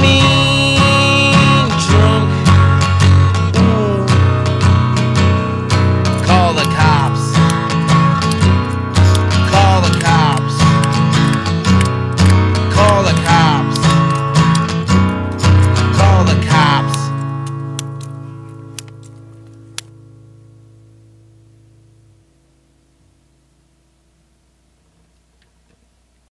me.